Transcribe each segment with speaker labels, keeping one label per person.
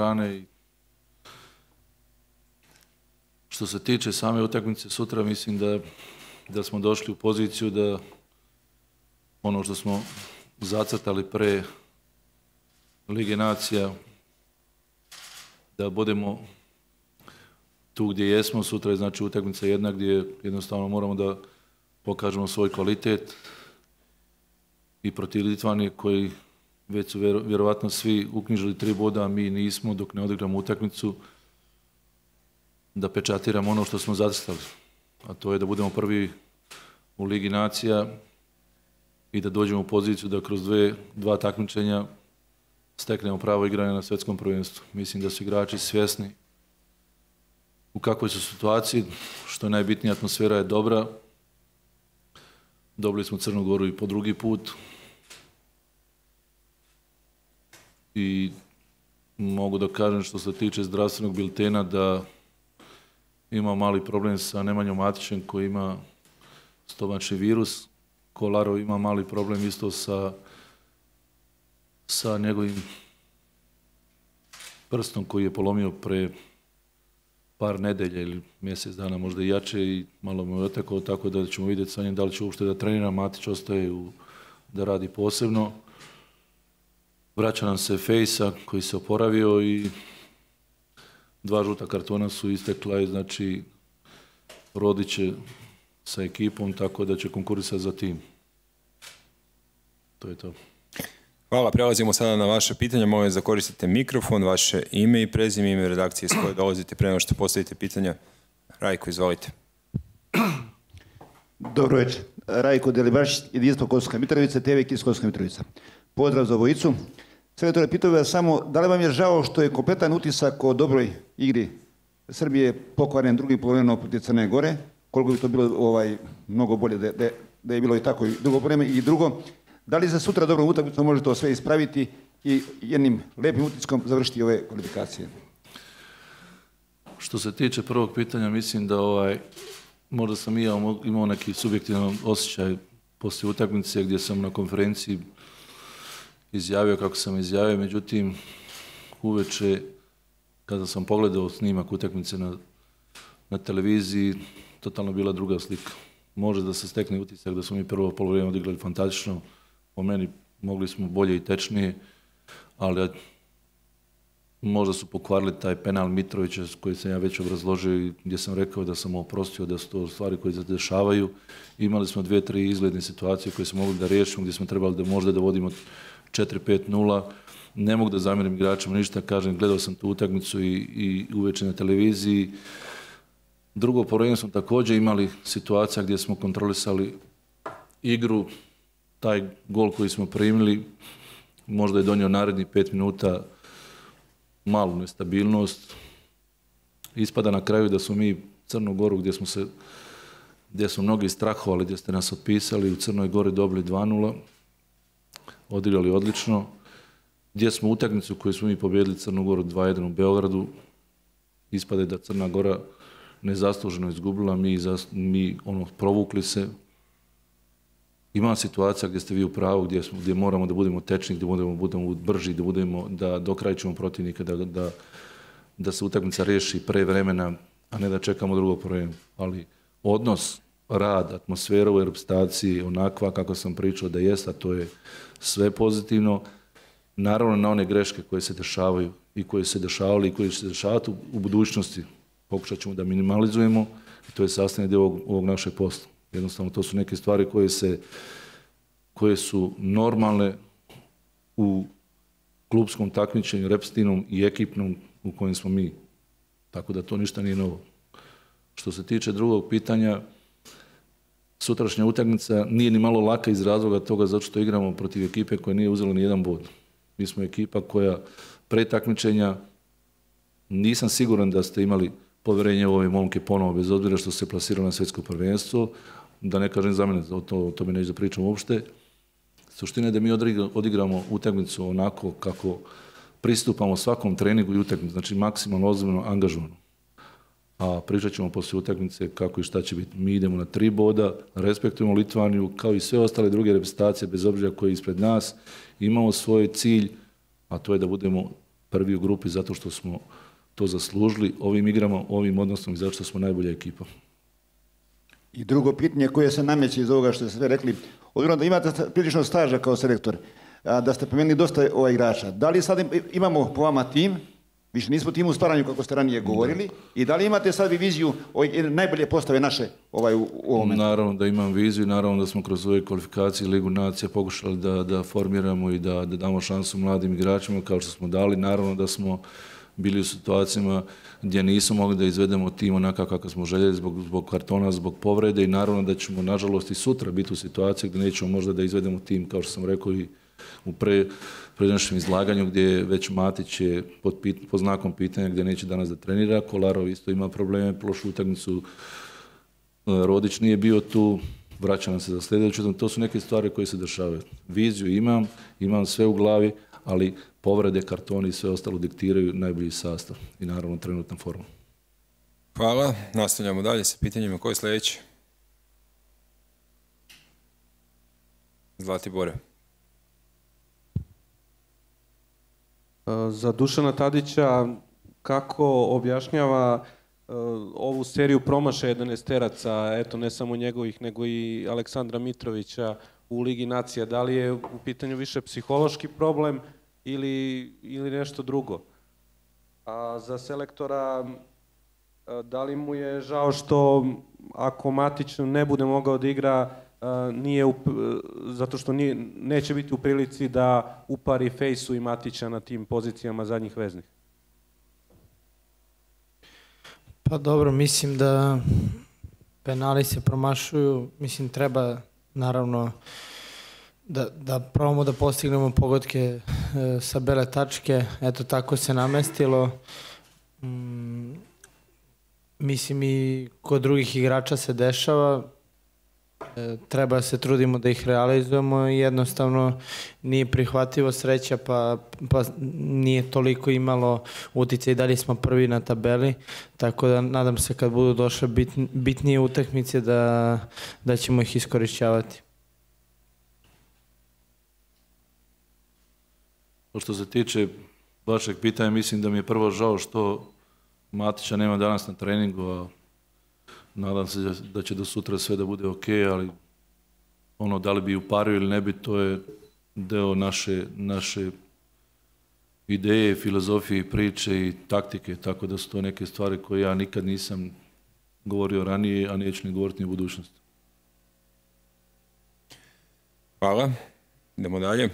Speaker 1: strane i što se tiče same utakmice sutra mislim da, da smo došli u poziciju da ono što smo zacrtali pre Lige nacija da budemo tu gdje jesmo, sutra je znači utakmica jedna gdje jednostavno moramo da pokažemo svoj kvalitet i protiv Litvanije koji već su vjerovatno svi uknjižili tri boda, a mi nismo dok ne odigramo utakmicu da pečatiramo ono što smo zacrtali. A to je da budemo prvi u Ligi nacija i da dođemo u poziciju da kroz dva takmičenja steknemo pravo igranje na svjetskom prvenstvu. Mislim da su igrači svjesni u kakvoj su situaciji, što je najbitnija atmosfera je dobra. Dobili smo Crnu Goru i po drugi put. I mogu da kažem što se tiče zdravstvenog biltena da ima mali problem sa Nemanjom Matićem koji ima stomačni virus. Kolaro ima mali problem isto sa, sa njegovim prstom koji je polomio pre par nedelja ili mjesec dana, možda i jače i malo mu je otekao, tako da ćemo vidjeti sa njim da li će uopšte da trenira, Matić ostaje u, da radi posebno. Vraća nam se Fejsa koji se oporavio i dva žuta kartona su istekla i znači rodiće sa ekipom, tako da će konkurisati za tim. To je to.
Speaker 2: Hvala, prelazimo sada na vaše pitanje. Molim da koristite mikrofon, vaše ime i prezime, ime redakcije s koje dolazite prema što postavite pitanja. Rajko, izvolite.
Speaker 3: Dobro večer. Rajko Delibašić, jedinstvo Kosovska Mitrovica, TV Kis Kosovska Mitrovica. Pozdrav za obojicu. To pitao vas samo, da li vam je žao što je kompletan utisak o dobroj igri Srbije pokvaren drugim polovinom protiv Crne Gore? Koliko bi to bilo ovaj, mnogo bolje da, da, je bilo i tako i drugo vreme. I drugo, da li za sutra dobrom utakmicom može to sve ispraviti i jednim lepim utiskom završiti ove kvalifikacije?
Speaker 1: Što se tiče prvog pitanja, mislim da ovaj, možda sam i ja imao neki subjektivan osjećaj poslije utakmice gdje sam na konferenciji izjavio kako sam izjavio, međutim uveče kada sam pogledao snimak utakmice na, na televiziji, totalno bila druga slika. Može da se stekne utisak da smo mi prvo polovreme odigrali fantastično, po meni mogli smo bolje i tečnije, ali možda su pokvarili taj penal Mitrovića koji sam ja već obrazložio i gdje sam rekao da sam oprostio da su to stvari koje se dešavaju. Imali smo dvije, tri izgledne situacije koje smo mogli da riješimo, gdje smo trebali da možda da vodimo 4-5-0. Ne mogu da zamjerim igračima ništa, kažem, gledao sam tu utakmicu i, i uveče na televiziji. Drugo poredno smo također imali situacija gdje smo kontrolisali igru, taj gol koji smo primili možda je donio narednih pet minuta malu nestabilnost. Ispada na kraju da smo mi Crnu Goru gdje smo se gdje su mnogi strahovali, gdje ste nas otpisali, u Crnoj Gori dobili 2-0, odigrali odlično, gdje smo utakmicu koju smo mi pobjedili Crnu Goru 2-1 u Beogradu, ispade da Crna Gora nezasluženo izgubila, mi, mi ono, provukli se, ima situacija gdje ste vi u pravu, gdje, smo, gdje moramo da budemo tečni, gdje budemo, budemo brži, da budemo, da dokrajčimo protivnika, da, da, da se utakmica riješi pre vremena, a ne da čekamo drugo problem. Ali odnos, rad, atmosfera u reprezentaciji onakva kako sam pričao da jest, a to je sve pozitivno. Naravno na one greške koje se dešavaju i koje se dešavali i koje će se dešavati u, budućnosti pokušat ćemo da minimalizujemo i to je sastavni dio ovog, ovog našeg posla. Jednostavno to su neke stvari koje, se, koje su normalne u klubskom takmičenju, repstinom i ekipnom u kojem smo mi. Tako da to ništa nije novo. Što se tiče drugog pitanja, sutrašnja utakmica nije ni malo laka iz razloga toga zato što igramo protiv ekipe koja nije uzela ni jedan bod. Mi smo ekipa koja pre takmičenja nisam siguran da ste imali povjerenje u ove momke ponovo, bez obzira što se plasiralo na svjetsko prvenstvo, da ne kažem za mene, o, to, o tome neću da pričam uopšte. Suština je da mi odigramo utakmicu onako kako pristupamo svakom treningu i utakmicu, znači maksimalno ozbiljno angažovano. A pričat ćemo poslije utakmice kako i šta će biti. Mi idemo na tri boda, respektujemo Litvaniju, kao i sve ostale druge reprezentacije, bez obzira koji je ispred nas. Imamo svoj cilj, a to je da budemo prvi u grupi zato što smo to zaslužili ovim igrama, ovim odnosom i zato što smo najbolja ekipa.
Speaker 3: I drugo pitanje koje se nameće iz ovoga što ste sve rekli, obzirom da imate prilično staža kao selektor, da ste pomenuli dosta ovaj igrača, da li sad imamo po vama tim, više nismo tim u stvaranju kako ste ranije govorili, i da li imate sad viziju najbolje postave naše ovaj, u, u ovome?
Speaker 1: Naravno da imam viziju, naravno da smo kroz ove kvalifikacije Ligu nacija pokušali da, da formiramo i da, da damo šansu mladim igračima kao što smo dali, naravno da smo bili u situacijama gdje nismo mogli da izvedemo tim onako kako smo željeli zbog, zbog kartona, zbog povrede i naravno da ćemo nažalost i sutra biti u situaciji gdje nećemo možda da izvedemo tim kao što sam rekao i u pre, prednašem izlaganju gdje je već Matić je pod, znakom pitanja gdje neće danas da trenira, Kolarov isto ima probleme, prošlu utakmicu e, Rodić nije bio tu, vraća nam se za sljedeću, to su neke stvari koje se dešavaju. Viziju imam, imam sve u glavi, ali povrede, kartoni i sve ostalo diktiraju najbolji sastav i naravno trenutna forma.
Speaker 2: Hvala. Nastavljamo dalje sa pitanjima. Koji je sljedeći?
Speaker 4: Za Dušana Tadića, kako objašnjava ovu seriju promašaja 11 eto ne samo njegovih, nego i Aleksandra Mitrovića u Ligi nacija. Da li je u pitanju više psihološki problem ili, ili nešto drugo. A za selektora, da li mu je žao što ako Matić ne bude mogao da igra, nije zato što nije, neće biti u prilici da upari Fejsu i Matića na tim pozicijama zadnjih veznih?
Speaker 5: Pa dobro, mislim da penali se promašuju, mislim treba naravno da, da probamo da postignemo pogodke e, sa bele tačke. Eto, tako se namestilo. Mm, mislim i kod drugih igrača se dešava. E, treba se trudimo da ih realizujemo i jednostavno nije prihvativo sreća pa, pa nije toliko imalo utjecaj i dalje smo prvi na tabeli tako da nadam se kad budu došle bitnije utakmice da, da ćemo ih iskorišćavati.
Speaker 1: Što se tiče vašeg pitanja, mislim da mi je prvo žao što Matića nema danas na treningu, a nadam se da će do sutra sve da bude ok, ali ono da li bi upario ili ne bi, to je deo naše, naše ideje, filozofije, priče i taktike, tako da su to neke stvari koje ja nikad nisam govorio ranije, a neću ni govoriti ni u budućnosti.
Speaker 2: Hvala. Idemo dalje.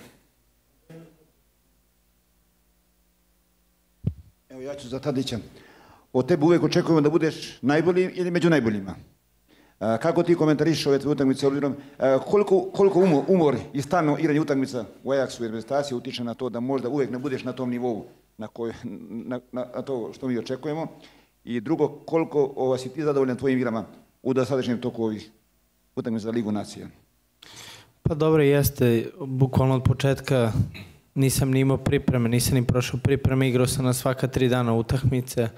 Speaker 3: Evo ja ću za Tadića. Od tebe uvijek očekujemo da budeš najbolji ili među najboljima. kako ti komentariš ove utakmice obzirom koliko, koliko umor, i stalno igranje utakmica u Ajaxu i reprezentaciji utiče na to da možda uvijek ne budeš na tom nivou na, na, na, to što mi očekujemo i drugo koliko ova, si ti zadovoljan tvojim igrama u dosadašnjem toku ovih utakmica za Ligu nacija?
Speaker 5: Pa dobro jeste, bukvalno od početka nisam ni imao pripreme, nisam ni prošao pripreme, igrao sam na svaka tri dana utakmice,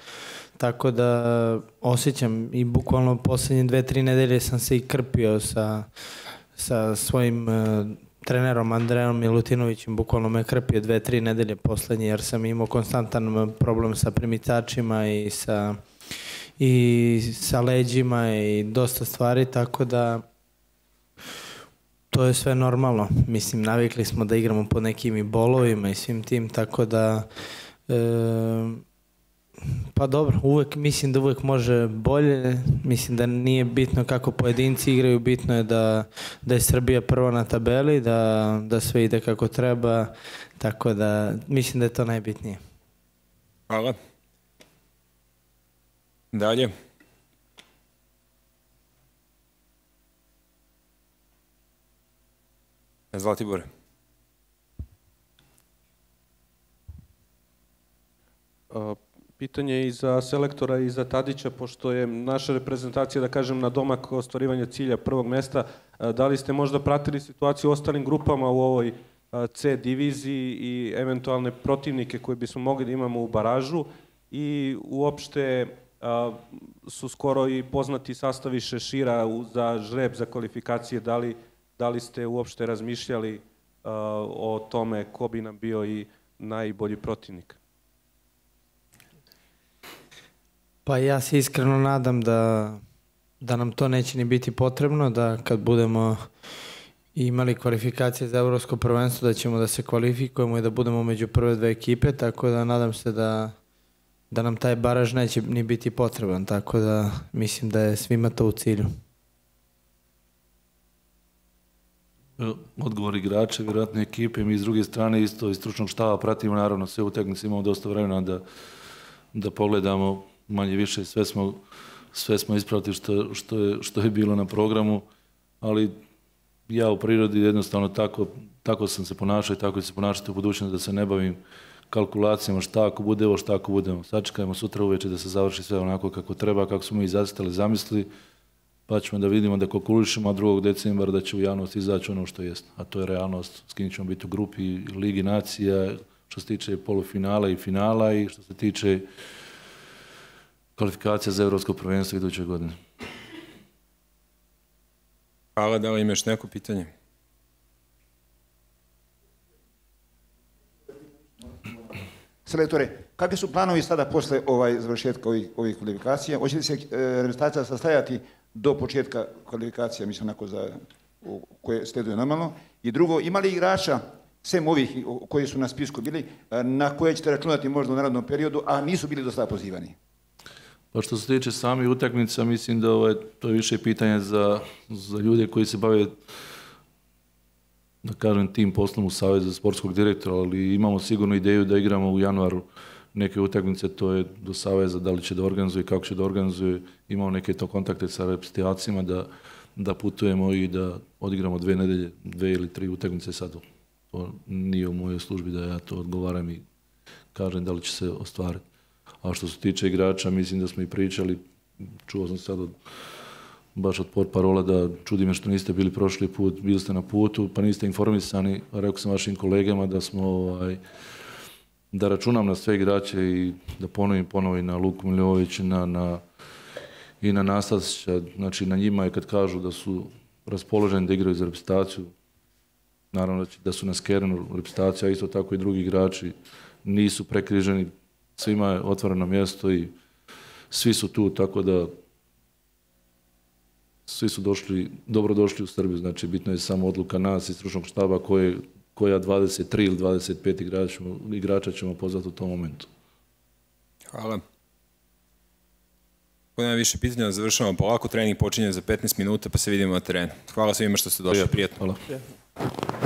Speaker 5: tako da osjećam i bukvalno posljednje dve, tri nedelje sam se i krpio sa, sa svojim uh, trenerom Andrejom Milutinovićem, bukvalno me krpio dve, tri nedelje posljednje jer sam imao konstantan problem sa primitačima i sa, i sa leđima i dosta stvari, tako da to je sve normalno. Mislim, navikli smo da igramo po nekim i bolovima i svim tim, tako da e, pa dobro, uvek mislim da uvek može bolje. Mislim da nije bitno kako pojedinci igraju, bitno je da, da je Srbija prva na tabeli, da, da sve ide kako treba, tako da mislim da je to najbitnije.
Speaker 2: Hvala. Dalje. Zlatibor.
Speaker 4: Pitanje i za selektora i za Tadića, pošto je naša reprezentacija, da kažem, na domak ostvarivanja cilja prvog mesta. Da li ste možda pratili situaciju u ostalim grupama u ovoj C diviziji i eventualne protivnike koje bismo mogli da imamo u baražu i uopšte su skoro i poznati sastavi Šešira za žreb za kvalifikacije, da li ste uopšte razmišljali o tome ko bi nam bio i najbolji protivnik?
Speaker 5: Pa ja se iskreno nadam da, da nam to neće ni biti potrebno, da kad budemo imali kvalifikacije za evropsko prvenstvo, da ćemo da se kvalifikujemo i da budemo među prve dve ekipe, tako da nadam se da, da nam taj baraž neće ni biti potreban, tako da mislim da je svima to u cilju.
Speaker 1: E, Odgovor igrača, vjerojatno ekipe, mi s druge strane isto iz stručnog štaba pratimo naravno sve utakmice, imamo dosta vremena da, da pogledamo manje više sve smo, sve smo ispravili što, što, je, što je bilo na programu, ali ja u prirodi jednostavno tako, tako sam se ponašao i tako ću se ponašati u budućnosti da se ne bavim kalkulacijama šta ako bude ovo, šta ako budemo. Sačekajmo sutra uveče da se završi sve onako kako treba, kako smo mi zacrtali, zamislili, pa ćemo da vidimo da kalkulišemo, a 2. decembra da će u javnost izaći ono što jest. A to je realnost s kim ćemo biti u grupi Ligi nacija, što se tiče polufinala i finala i što se tiče kvalifikacija za Europsko prvenstvo iduće godine.
Speaker 2: Hvala, da li imaš neko pitanje?
Speaker 3: Selektore, kakvi su planovi sada posle ovaj završetka ovih, ovih kvalifikacija? Hoće li se e, reprezentacija sastajati do početka kvalifikacija, mislim onako za u, koje sleduje normalno? I drugo, ima li igrača, sem ovih koji su na spisku bili, e, na koje ćete računati možda u narodnom periodu, a nisu bili do sada pozivani?
Speaker 1: Pa što se tiče samih utakmica, mislim da ovaj, to je više pitanje za, za ljude koji se bave da kažem tim poslom u Savezu sportskog direktora, ali imamo sigurno ideju da igramo u januaru neke utakmice, to je do Saveza, da li će da organizuje, kako će da organizuje, imamo neke to kontakte sa reprezentacijama da, da putujemo i da odigramo dve nedelje, dve ili tri utakmice sad. To nije u mojoj službi da ja to odgovaram i kažem da li će se ostvariti. A što se tiče igrača, mislim da smo i pričali, čuo sam sad od, baš od parola da čudi me što niste bili prošli put, bili ste na putu, pa niste informisani, rekao sam vašim kolegama da smo ovaj, da računam na sve igrače i da ponovim ponovo i na Luku Miljović, na, na, i na Nastasića, znači na njima je kad kažu da su raspoloženi da igraju za reprezentaciju, naravno da su na skerenu reprezentacija, a isto tako i drugi igrači nisu prekriženi, svima je otvoreno mjesto i svi su tu, tako da svi su došli, dobro došli u Srbiju, znači bitno je samo odluka nas i stručnog štaba koje, koja 23 ili 25 igrača, igrača ćemo pozvati u tom momentu.
Speaker 2: Hvala. Ako nema više pitanja, završavamo polako. Trening počinje za 15 minuta, pa se vidimo na terenu. Hvala svima što ste došli. Prijetno.
Speaker 1: Hvala.